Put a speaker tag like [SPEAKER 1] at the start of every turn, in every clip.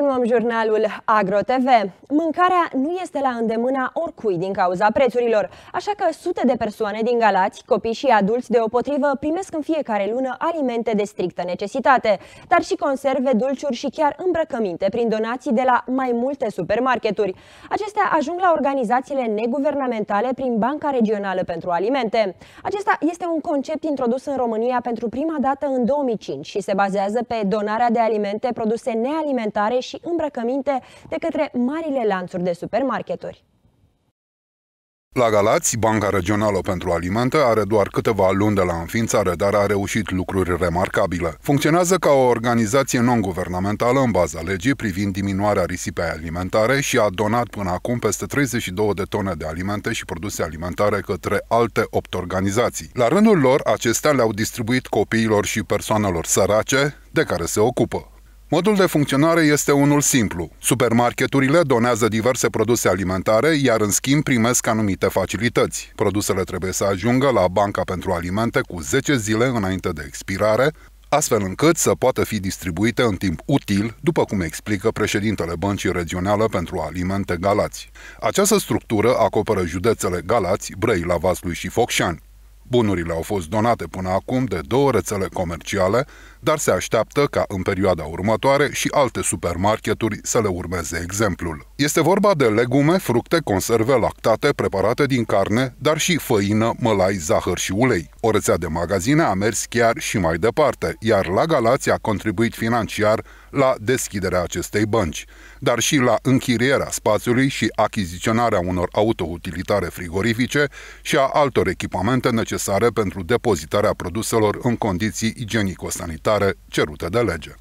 [SPEAKER 1] Continuăm jurnalul AgroTV. Mâncarea nu este la îndemâna oricui din cauza prețurilor, așa că sute de persoane din Galați, copii și adulți deopotrivă, primesc în fiecare lună alimente de strictă necesitate, dar și conserve, dulciuri și chiar îmbrăcăminte prin donații de la mai multe supermarketuri. Acestea ajung la organizațiile neguvernamentale prin Banca Regională pentru Alimente. Acesta este un concept introdus în România pentru prima dată în 2005 și se bazează pe donarea de alimente produse nealimentare alimentare și îmbrăcăminte de către marile lanțuri de supermarketuri.
[SPEAKER 2] La Galați, Banca Regională pentru Alimente are doar câteva luni de la înființare, dar a reușit lucruri remarcabile. Funcționează ca o organizație non-guvernamentală în baza legii privind diminuarea risipei alimentare și a donat până acum peste 32 de tone de alimente și produse alimentare către alte 8 organizații. La rândul lor, acestea le-au distribuit copiilor și persoanelor sărace de care se ocupă. Modul de funcționare este unul simplu. Supermarketurile donează diverse produse alimentare, iar în schimb primesc anumite facilități. Produsele trebuie să ajungă la Banca pentru Alimente cu 10 zile înainte de expirare, astfel încât să poată fi distribuite în timp util, după cum explică președintele Băncii Regionale pentru Alimente Galați. Această structură acoperă județele Galați, Brăila, Vaslui și Focșani. Bunurile au fost donate până acum de două rețele comerciale, dar se așteaptă ca în perioada următoare și alte supermarketuri să le urmeze exemplul. Este vorba de legume, fructe, conserve, lactate, preparate din carne, dar și făină, mălai, zahăr și ulei. O rețea de magazine a mers chiar și mai departe, iar la Galați a contribuit financiar la deschiderea acestei bănci, dar și la închirierea spațiului și achiziționarea unor autoutilitare frigorifice și a altor echipamente necesare pentru depozitarea produselor în condiții igienico-sanitare cerute de lege.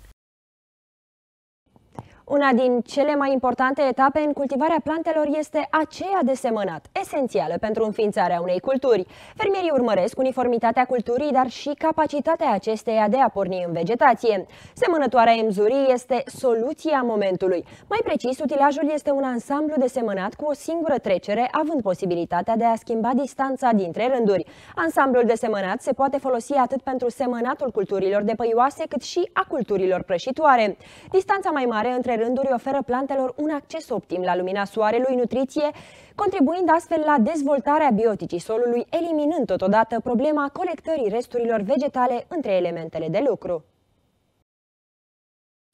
[SPEAKER 1] Una din cele mai importante etape în cultivarea plantelor este aceea de semănat, esențială pentru înființarea unei culturi. Fermierii urmăresc uniformitatea culturii, dar și capacitatea acesteia de a porni în vegetație. Semănătoarea emzurii este soluția momentului. Mai precis, utilajul este un ansamblu de semănat cu o singură trecere, având posibilitatea de a schimba distanța dintre rânduri. Ansamblul de semănat se poate folosi atât pentru semănatul culturilor de păioase, cât și a culturilor prășitoare. Distanța mai mare între rânduri oferă plantelor un acces optim la lumina soarelui, nutriție, contribuind astfel la dezvoltarea bioticii solului, eliminând totodată problema colectării resturilor vegetale între elementele de lucru.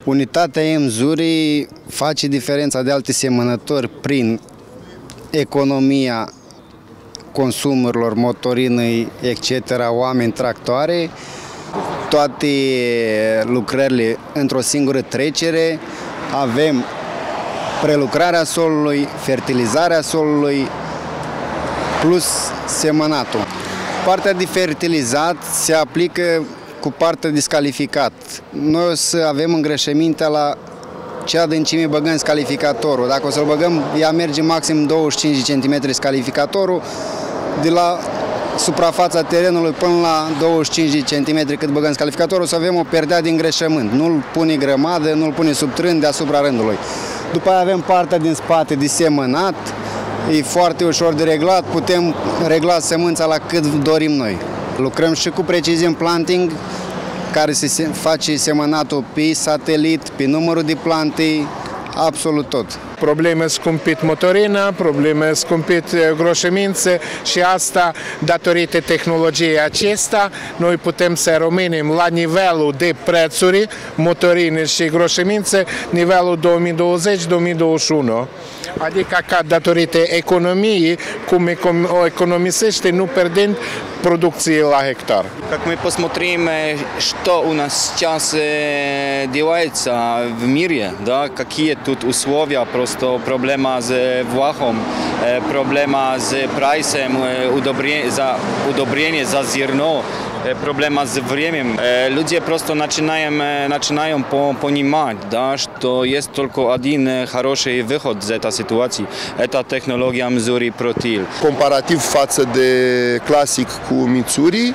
[SPEAKER 3] Unitatea emzurii face diferența de alte semănători prin economia consumurilor, motorinei, etc., oameni, tractoare, toate lucrările într-o singură trecere, avem prelucrarea solului, fertilizarea solului, plus semănatul. Partea de fertilizat se aplică cu partea descalificat. Noi o să avem îngrășămintea la ce adâncime băgăm scalificatorul. Dacă o să-l băgăm, ea merge maxim 25 cm scalificatorul. De la suprafața terenului până la 25 cm cât băgăm scalificatorul, să avem o perdea din greșământ. Nu-l pune grămadă, nu-l pune sub trând deasupra rândului. După aia avem partea din spate de semănat, e foarte ușor de reglat, putem regla semânța la cât dorim noi. Lucrăm și cu precision planting, care se face semănatul pe satelit, pe numărul de plante, absolut tot.
[SPEAKER 4] Probleme scumpit motorina, probleme scumpit groșămințe și asta datorită tehnologiei acesta. Noi putem să rămânem la nivelul de prețuri motorine și groșămințe nivelul 2020-2021 adică ca datorită economiei, cum economisește, nu perdând продукции la гектар.
[SPEAKER 5] Как мы посмотрим, что у нас сейчас делается в мире, да, какие тут условия, просто проблема с влахом, проблема с прайсом, удобрение за, удобрение за зерно, проблема с временем. Люди просто начинаем, начинаем понимать, да, что есть только один хороший выход из этой ситуации. Это технология Мзури Протил.
[SPEAKER 6] Comparativ față de clasic cu Mitsuri,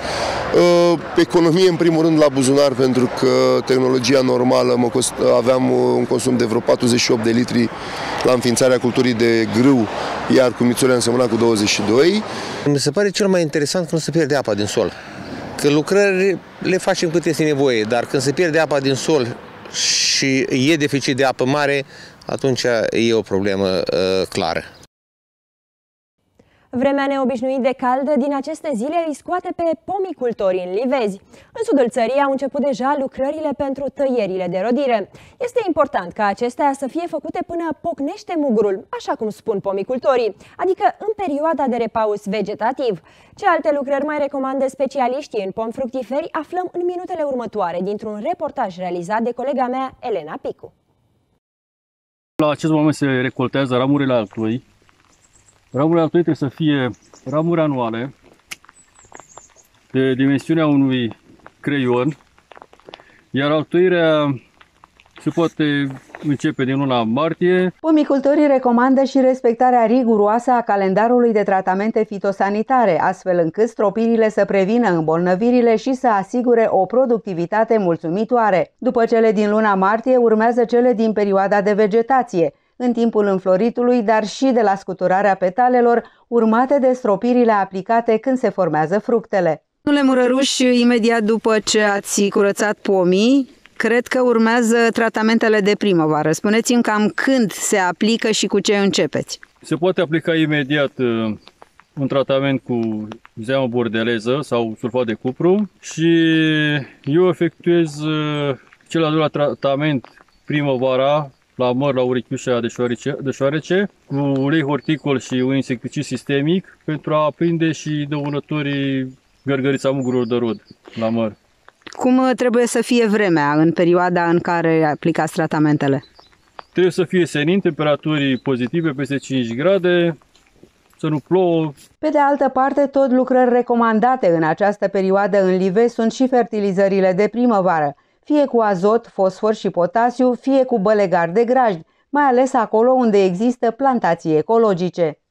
[SPEAKER 6] economie în primul rând la buzunar pentru că tehnologia normală mă cost, aveam un consum de vreo 48 de litri la înființarea culturii de grâu, iar cu Mitsuri am semănat cu 22.
[SPEAKER 7] Mi se pare cel mai interesant când se pierde apa din sol. Că lucrări le facem cât este nevoie, dar când se pierde apa din sol și și e deficit de apă mare, atunci e o problemă uh, clară.
[SPEAKER 1] Vremea neobișnuit de caldă din aceste zile îi scoate pe pomicultorii în livezi. În sudul țării au început deja lucrările pentru tăierile de rodire. Este important ca acestea să fie făcute până pocnește mugrul, așa cum spun pomicultorii, adică în perioada de repaus vegetativ. Ce alte lucrări mai recomandă specialiștii în pom fructiferi aflăm în minutele următoare dintr-un reportaj realizat de colega mea, Elena Picu.
[SPEAKER 8] La acest moment se recoltează ramurile altui, Ramurile altui trebuie să fie ramuri anuale de dimensiunea unui creion, iar altuirea se poate începe din luna martie.
[SPEAKER 9] Pomicultorii recomandă și respectarea riguroasă a calendarului de tratamente fitosanitare, astfel încât stropirile să prevină îmbolnăvirile și să asigure o productivitate mulțumitoare. După cele din luna martie urmează cele din perioada de vegetație, în timpul înfloritului, dar și de la scuturarea petalelor, urmate de stropirile aplicate când se formează fructele. Domnule Murăruș, imediat după ce ați curățat pomii, cred că urmează tratamentele de primăvară. Spuneți-mi cam când se aplică și cu ce începeți.
[SPEAKER 8] Se poate aplica imediat uh, un tratament cu zeamă bordeleză sau sulfat de cupru și eu efectuez uh, cel al doilea tratament primăvara la măr, la urechiușa de șoarece, de șoarece, cu ulei horticol și un insecticid sistemic pentru a prinde și dăunătorii gărgărița mugurilor de rod la măr.
[SPEAKER 9] Cum trebuie să fie vremea în perioada în care aplicați tratamentele?
[SPEAKER 8] Trebuie să fie senin, temperaturi pozitive peste 5 grade, să nu plouă.
[SPEAKER 9] Pe de altă parte, tot lucrări recomandate în această perioadă în live sunt și fertilizările de primăvară fie cu azot, fosfor și potasiu, fie cu bălegar de grajd, mai ales acolo unde există plantații ecologice.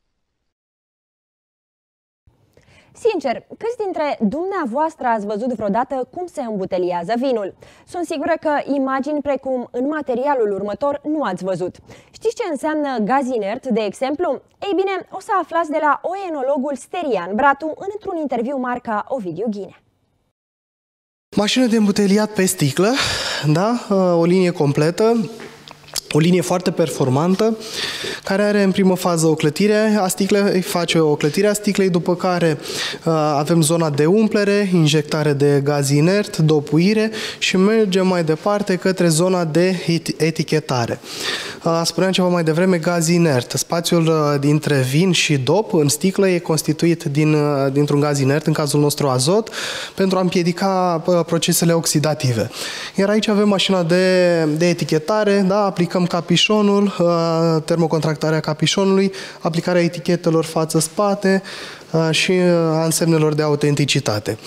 [SPEAKER 1] Sincer, câți dintre dumneavoastră ați văzut vreodată cum se îmbuteliază vinul? Sunt sigură că imagini precum în materialul următor nu ați văzut. Știți ce înseamnă gaz inert, de exemplu? Ei bine, o să aflați de la oenologul Sterian Bratu într-un interviu marca Ovidiu Ghine.
[SPEAKER 10] Mașină de îmbuteliat pe sticlă, da? o linie completă, o linie foarte performantă, care are în primă fază o clătire a sticlei, face o clătire a sticlei, după care uh, avem zona de umplere, injectare de gaz inert, dopuire și mergem mai departe către zona de etichetare. Uh, spuneam ceva mai devreme, gaz inert. Spațiul uh, dintre vin și dop în sticlă e constituit din, uh, dintr-un gaz inert, în cazul nostru azot, pentru a împiedica uh, procesele oxidative. Iar aici avem mașina de, de etichetare, da? aplicăm aplicăm capișonul, uh, termocontractarea capișonului, aplicarea etichetelor față-spate uh, și uh, a însemnelor de autenticitate.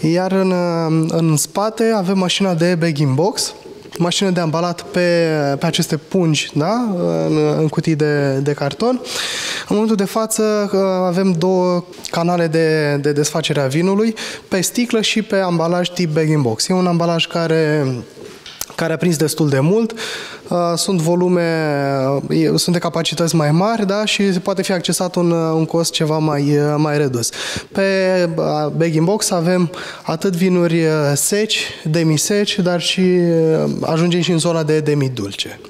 [SPEAKER 10] Iar în, în spate avem mașina de bagging box, mașină de ambalat pe, pe aceste pungi, da? în, în cutii de, de carton. În momentul de față avem două canale de, de desfacere a vinului, pe sticlă și pe ambalaj tip bagging box. E un ambalaj care care a prins destul de mult. Uh, sunt volume, uh, sunt de capacități mai mari da? și poate fi accesat un, uh, un cost ceva mai, mai redus. Pe Bag Box avem atât vinuri seci, demiseci, dar și ajungem și în zona de demi-dulce.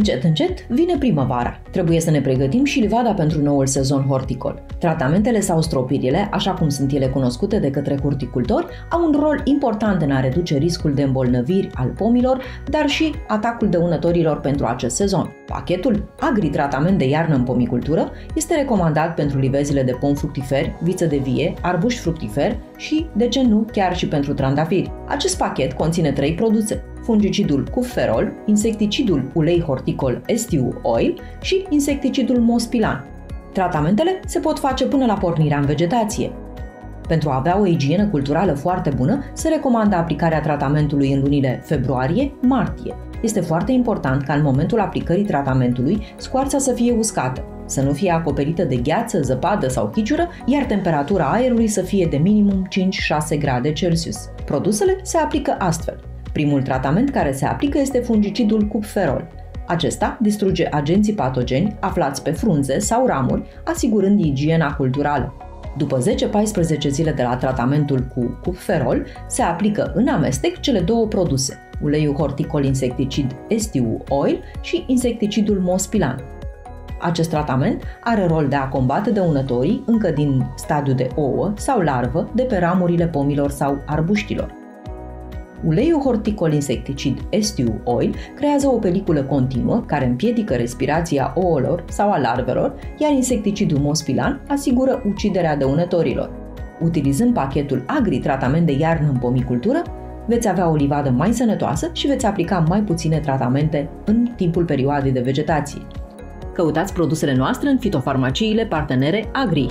[SPEAKER 11] Încet, încet vine primăvara. Trebuie să ne pregătim și livada pentru noul sezon horticol. Tratamentele sau stropirile, așa cum sunt ele cunoscute de către horticultori, au un rol important în a reduce riscul de îmbolnăviri al pomilor, dar și atacul dăunătorilor pentru acest sezon. Pachetul Agri-tratament de iarnă în pomicultură este recomandat pentru livezile de pom fructiferi, viță de vie, arbuși fructiferi și, de ce nu, chiar și pentru trandafiri. Acest pachet conține trei produse, fungicidul cu ferol, insecticidul ulei horticol STU Oil și insecticidul Mospilan. Tratamentele se pot face până la pornirea în vegetație. Pentru a avea o igienă culturală foarte bună, se recomandă aplicarea tratamentului în lunile februarie-martie. Este foarte important ca în momentul aplicării tratamentului scoarța să fie uscată. să nu fie acoperită de gheață, zăpadă sau chiciură, iar temperatura aerului să fie de minimum 5-6 grade Celsius. Produsele se aplică astfel. Primul tratament care se aplică este fungicidul cupferol. Acesta distruge agenții patogeni aflați pe frunze sau ramuri, asigurând igiena culturală. După 10-14 zile de la tratamentul cu cupferol, se aplică în amestec cele două produse, uleiul horticol insecticid STU Oil și insecticidul Mospilan. Acest tratament are rol de a combate dăunătorii încă din stadiu de ouă sau larvă de pe ramurile pomilor sau arbuștilor. Uleiul horticol insecticid STU Oil creează o peliculă continuă care împiedică respirația ouălor sau a larvelor, iar insecticidul Mospilan asigură uciderea dăunătorilor. Utilizând pachetul Agri tratament de iarnă în pomicultură, veți avea o livadă mai sănătoasă și veți aplica mai puține tratamente în timpul perioadei de vegetație. Căutați produsele noastre în fitofarmaciile partenere Agri.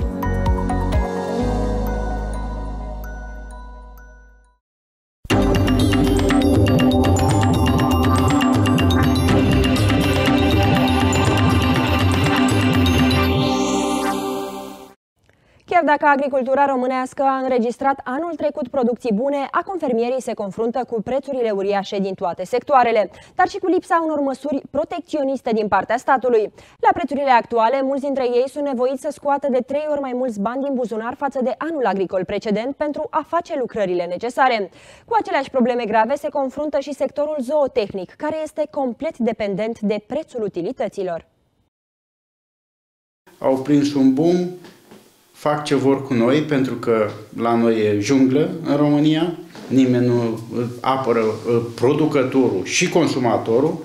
[SPEAKER 1] Dacă agricultura românească a înregistrat anul trecut producții bune, acum fermierii se confruntă cu prețurile uriașe din toate sectoarele, dar și cu lipsa unor măsuri protecționiste din partea statului. La prețurile actuale, mulți dintre ei sunt nevoiți să scoată de trei ori mai mulți bani din buzunar față de anul agricol precedent pentru a face lucrările necesare. Cu aceleași probleme grave se confruntă și sectorul zootehnic, care este complet dependent de prețul utilităților.
[SPEAKER 12] Au prins un boom fac ce vor cu noi, pentru că la noi e junglă în România, nimeni nu apără producătorul și consumatorul,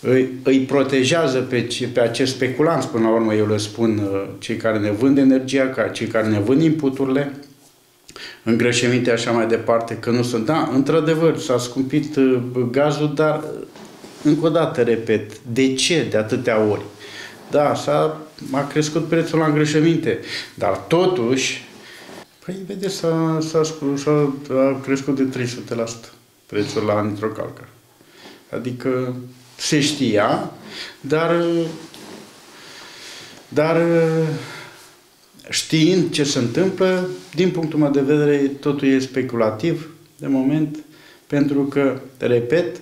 [SPEAKER 12] îi, îi protejează pe, pe acești speculanți, până la urmă eu le spun uh, cei care ne vând energia, ca cei care ne vând inputurile, îngrășăminte așa mai departe, că nu sunt. Da, într-adevăr, s-a scumpit uh, gazul, dar încă o dată repet, de ce de atâtea ori? Da, s-a a crescut prețul la îngrășăminte, dar totuși, păi vedeți, s-a, s-a, s-a, a crescut de 300% prețul la nitrocalcar. Adică se știa, dar, dar știind ce se întâmplă, din punctul meu de vedere, totul e speculativ de moment, pentru că, repet,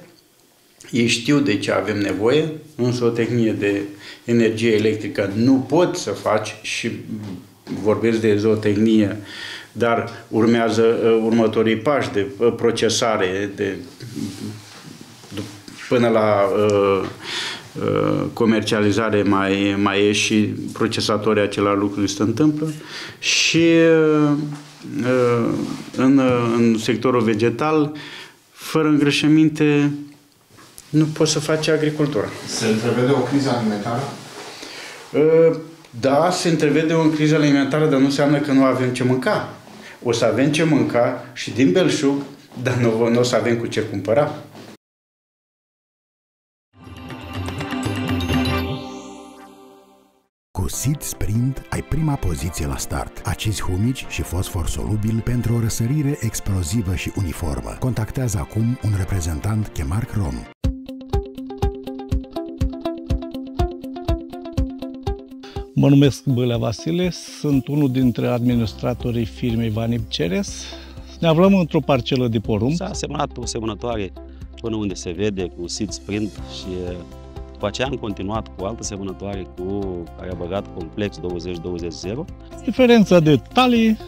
[SPEAKER 12] ei știu de ce avem nevoie, însă o tehnie de energie electrică nu pot să faci și vorbesc de zootehnie, dar urmează uh, următorii pași de uh, procesare de, până la uh, uh, comercializare mai, mai e și procesatorii acela lucruri se întâmplă. Și uh, uh în, în sectorul vegetal fără îngrășăminte nu poți să faci agricultură.
[SPEAKER 13] Se întrevede o criză alimentară?
[SPEAKER 12] Ă, da, se întrevede o criză alimentară, dar nu înseamnă că nu avem ce mânca. O să avem ce mânca și din belșug, dar nu, nu o să avem cu ce cumpăra.
[SPEAKER 14] Cu Seed Sprint ai prima poziție la start. Acizi humici și fosfor solubil pentru o răsărire explozivă și uniformă. Contactează acum un reprezentant Chemark Rom.
[SPEAKER 15] Mă numesc Bălea Vasile, sunt unul dintre administratorii firmei Vanip Ceres. Ne aflăm într-o parcelă de porumb.
[SPEAKER 16] S-a semnat o semănătoare până unde se vede cu seed sprint și după aceea am continuat cu altă semănătoare cu care a băgat complex 20-20-0.
[SPEAKER 15] Diferența de talii,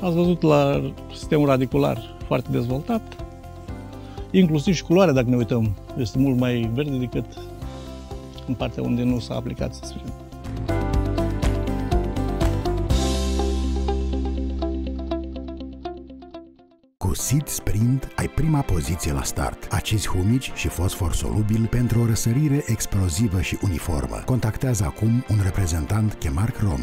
[SPEAKER 15] ați văzut la sistemul radicular foarte dezvoltat, inclusiv și culoarea, dacă ne uităm, este mult mai verde decât în partea unde nu s-a aplicat sprint.
[SPEAKER 14] Seed Sprint ai prima poziție la start. Acizi humici și fosfor solubil pentru o răsărire explozivă și uniformă. Contactează acum un reprezentant Chemark Rom.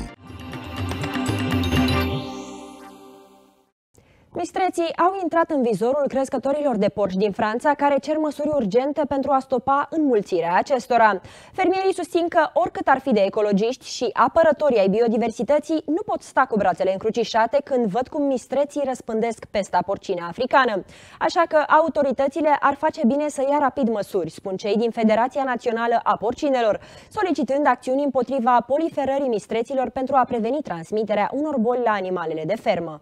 [SPEAKER 1] Mistreții au intrat în vizorul crescătorilor de porci din Franța care cer măsuri urgente pentru a stopa înmulțirea acestora. Fermierii susțin că oricât ar fi de ecologiști și apărătorii ai biodiversității nu pot sta cu brațele încrucișate când văd cum mistreții răspândesc pesta porcină africană. Așa că autoritățile ar face bine să ia rapid măsuri, spun cei din Federația Națională a Porcinelor, solicitând acțiuni împotriva poliferării mistreților pentru a preveni transmiterea unor boli la animalele de fermă.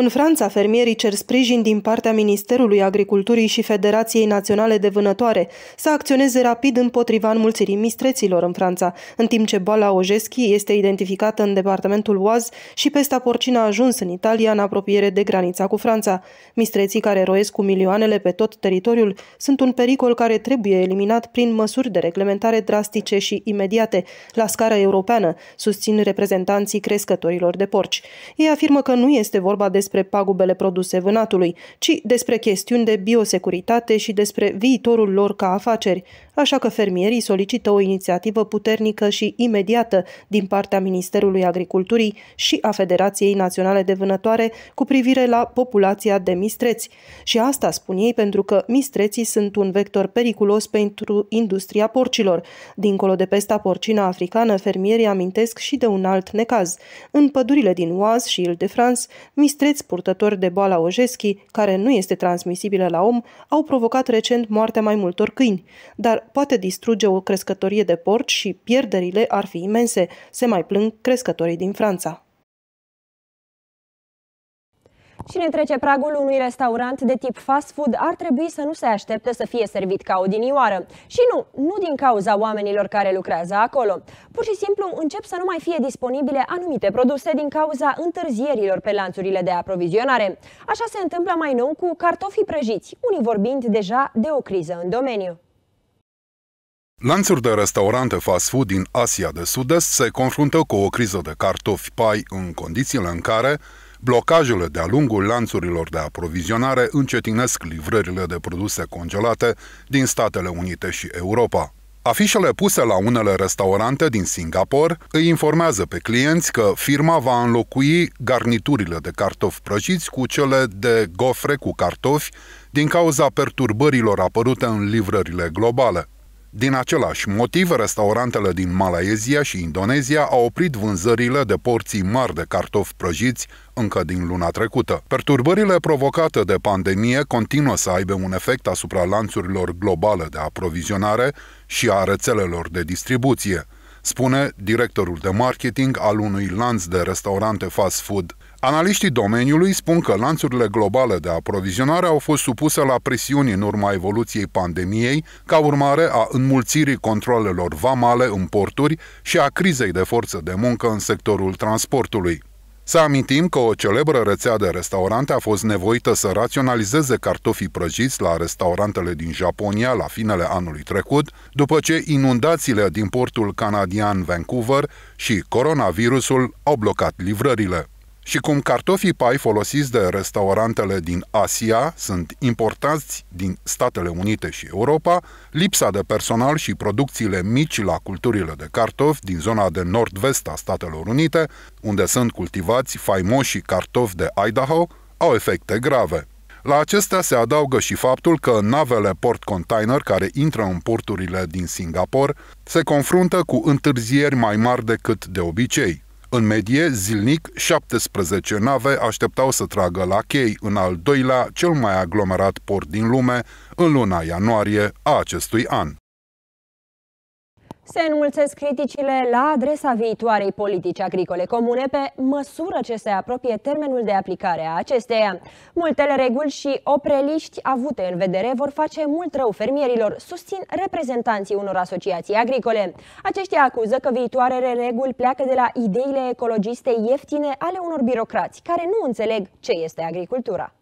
[SPEAKER 17] În Franța, fermierii cer sprijin din partea Ministerului Agriculturii și Federației Naționale de Vânătoare să acționeze rapid împotriva înmulțirii mistreților în Franța, în timp ce boala Ojeschi este identificată în departamentul Oaz și pesta porcină a ajuns în Italia în apropiere de granița cu Franța. Mistreții care roiesc cu milioanele pe tot teritoriul sunt un pericol care trebuie eliminat prin măsuri de reglementare drastice și imediate, la scară europeană, susțin reprezentanții crescătorilor de porci. Ei afirmă că nu este vorba despre despre pagubele produse vânatului, ci despre chestiuni de biosecuritate și despre viitorul lor ca afaceri, așa că fermierii solicită o inițiativă puternică și imediată din partea Ministerului Agriculturii și a Federației Naționale de Vânătoare cu privire la populația de mistreți. Și asta spun ei pentru că mistreții sunt un vector periculos pentru industria porcilor. Dincolo de pesta porcină africană, fermierii amintesc și de un alt necaz. În pădurile din Oaz și Ile-de-France, mistreți purtători de boala Ojeschi, care nu este transmisibilă la om, au provocat recent moartea mai multor câini. Dar poate distruge o crescătorie de porci și pierderile ar fi imense, se mai plâng crescătorii din Franța.
[SPEAKER 1] Cine trece pragul unui restaurant de tip fast food ar trebui să nu se aștepte să fie servit ca odinioară. Și nu, nu din cauza oamenilor care lucrează acolo. Pur și simplu încep să nu mai fie disponibile anumite produse din cauza întârzierilor pe lanțurile de aprovizionare. Așa se întâmplă mai nou cu cartofii prăjiți, unii vorbind deja de o criză în domeniu.
[SPEAKER 2] Lanțuri de restaurante fast food din Asia de Sud-Est se confruntă cu o criză de cartofi pai în condițiile în care blocajele de-a lungul lanțurilor de aprovizionare încetinesc livrările de produse congelate din Statele Unite și Europa. Afișele puse la unele restaurante din Singapore îi informează pe clienți că firma va înlocui garniturile de cartofi prăjiți cu cele de gofre cu cartofi din cauza perturbărilor apărute în livrările globale. Din același motiv, restaurantele din Malaezia și Indonezia au oprit vânzările de porții mari de cartofi prăjiți încă din luna trecută. Perturbările provocate de pandemie continuă să aibă un efect asupra lanțurilor globale de aprovizionare și a rețelelor de distribuție, spune directorul de marketing al unui lanț de restaurante fast food Analiștii domeniului spun că lanțurile globale de aprovizionare au fost supuse la presiuni în urma evoluției pandemiei, ca urmare a înmulțirii controlelor vamale în porturi și a crizei de forță de muncă în sectorul transportului. Să amintim că o celebră rețea de restaurante a fost nevoită să raționalizeze cartofii prăjiți la restaurantele din Japonia la finele anului trecut, după ce inundațiile din portul canadian Vancouver și coronavirusul au blocat livrările și cum cartofii pai folosiți de restaurantele din Asia sunt importați din Statele Unite și Europa, lipsa de personal și producțiile mici la culturile de cartofi din zona de nord-vest a Statelor Unite, unde sunt cultivați faimoși cartofi de Idaho, au efecte grave. La acestea se adaugă și faptul că navele port container care intră în porturile din Singapore se confruntă cu întârzieri mai mari decât de obicei. În medie, zilnic, 17 nave așteptau să tragă la chei în al doilea, cel mai aglomerat port din lume, în luna ianuarie a acestui an.
[SPEAKER 1] Se înmulțesc criticile la adresa viitoarei politici agricole comune pe măsură ce se apropie termenul de aplicare a acesteia. Multele reguli și opreliști avute în vedere vor face mult rău fermierilor, susțin reprezentanții unor asociații agricole. Aceștia acuză că viitoarele reguli pleacă de la ideile ecologiste ieftine ale unor birocrați, care nu înțeleg ce este agricultura.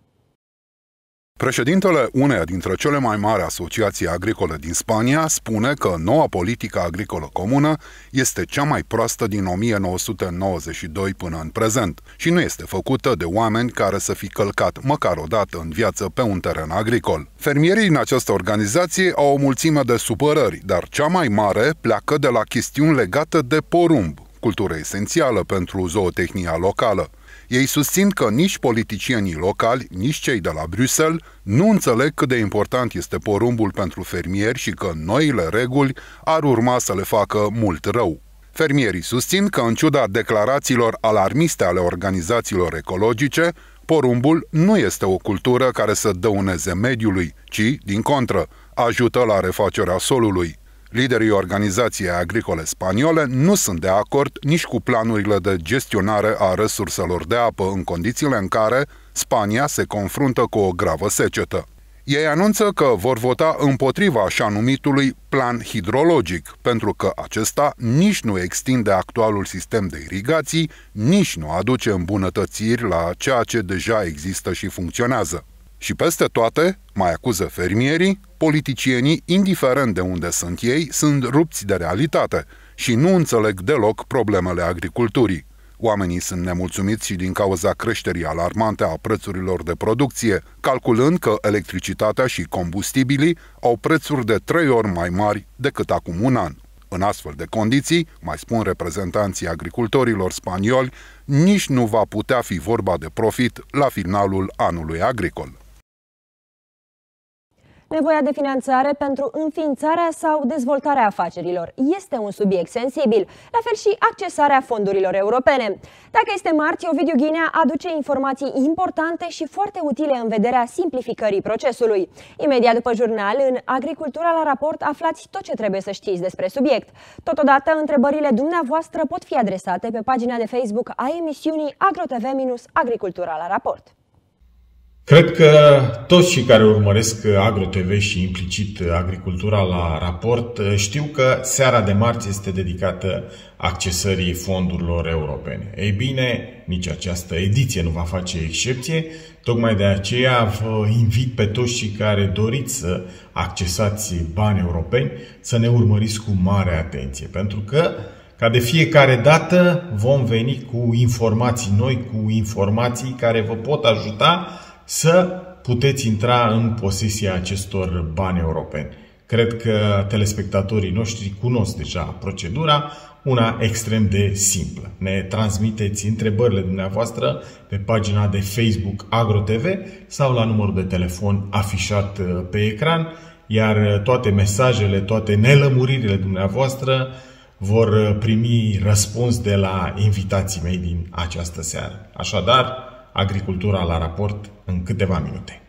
[SPEAKER 2] Președintele uneia dintre cele mai mari asociații agricole din Spania spune că noua politică agricolă comună este cea mai proastă din 1992 până în prezent și nu este făcută de oameni care să fi călcat măcar o dată în viață pe un teren agricol. Fermierii din această organizație au o mulțime de supărări, dar cea mai mare pleacă de la chestiuni legate de porumb, cultură esențială pentru zootehnia locală. Ei susțin că nici politicienii locali, nici cei de la Bruxelles nu înțeleg cât de important este porumbul pentru fermieri și că noile reguli ar urma să le facă mult rău. Fermierii susțin că, în ciuda declarațiilor alarmiste ale organizațiilor ecologice, porumbul nu este o cultură care să dăuneze mediului, ci, din contră, ajută la refacerea solului. Liderii organizației agricole spaniole nu sunt de acord nici cu planurile de gestionare a resurselor de apă în condițiile în care Spania se confruntă cu o gravă secetă. Ei anunță că vor vota împotriva așa numitului plan hidrologic, pentru că acesta nici nu extinde actualul sistem de irigații, nici nu aduce îmbunătățiri la ceea ce deja există și funcționează. Și peste toate, mai acuză fermierii, politicienii, indiferent de unde sunt ei, sunt rupți de realitate și nu înțeleg deloc problemele agriculturii. Oamenii sunt nemulțumiți și din cauza creșterii alarmante a prețurilor de producție, calculând că electricitatea și combustibilii au prețuri de trei ori mai mari decât acum un an. În astfel de condiții, mai spun reprezentanții agricultorilor spanioli, nici nu va putea fi vorba de profit la finalul anului agricol.
[SPEAKER 1] Nevoia de finanțare pentru înființarea sau dezvoltarea afacerilor este un subiect sensibil, la fel și accesarea fondurilor europene. Dacă este marți, Ovidiu Ghinea aduce informații importante și foarte utile în vederea simplificării procesului. Imediat după jurnal, în Agricultura la raport, aflați tot ce trebuie să știți despre subiect. Totodată, întrebările dumneavoastră pot fi adresate pe pagina de Facebook a emisiunii AgroTV-Agricultura la raport.
[SPEAKER 18] Cred că toți cei care urmăresc AgroTV și implicit agricultura la raport știu că seara de marți este dedicată accesării fondurilor europene. Ei bine, nici această ediție nu va face excepție, tocmai de aceea vă invit pe toți cei care doriți să accesați bani europeni să ne urmăriți cu mare atenție, pentru că ca de fiecare dată vom veni cu informații noi, cu informații care vă pot ajuta să puteți intra în posesia acestor bani europeni. Cred că telespectatorii noștri cunosc deja procedura, una extrem de simplă. Ne transmiteți întrebările dumneavoastră pe pagina de Facebook AgroTV sau la numărul de telefon afișat uh, pe ecran, iar toate mesajele, toate nelămuririle dumneavoastră vor uh, primi răspuns de la invitații mei din această seară. Așadar, agricultura la raport în câteva minute.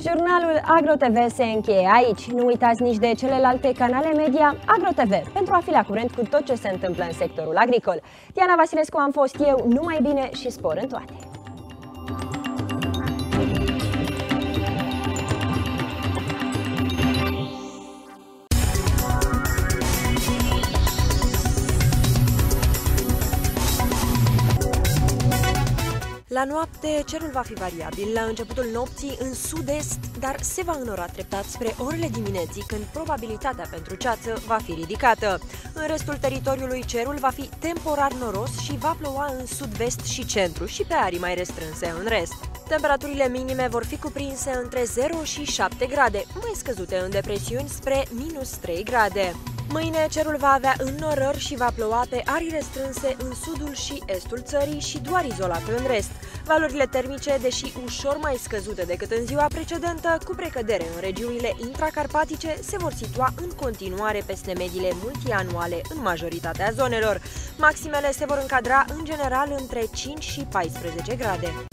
[SPEAKER 1] Jurnalul AgroTV se încheie aici. Nu uitați nici de celelalte canale media AgroTV pentru a fi la curent cu tot ce se întâmplă în sectorul agricol. Diana Vasilescu am fost eu, numai bine și spor în toate!
[SPEAKER 19] La noapte, cerul va fi variabil la începutul nopții în sud-est, dar se va înora treptat spre orele dimineții, când probabilitatea pentru ceață va fi ridicată. În restul teritoriului, cerul va fi temporar noros și va ploua în sud-vest și centru și pe arii mai restrânse în rest. Temperaturile minime vor fi cuprinse între 0 și 7 grade, mai scăzute în depresiuni spre minus 3 grade. Mâine cerul va avea înnorări și va ploua pe arii restrânse în sudul și estul țării și doar izolat în rest. Valorile termice, deși ușor mai scăzute decât în ziua precedentă, cu precădere în regiunile intracarpatice, se vor situa în continuare peste mediile multianuale în majoritatea zonelor. Maximele se vor încadra în general între 5 și 14 grade.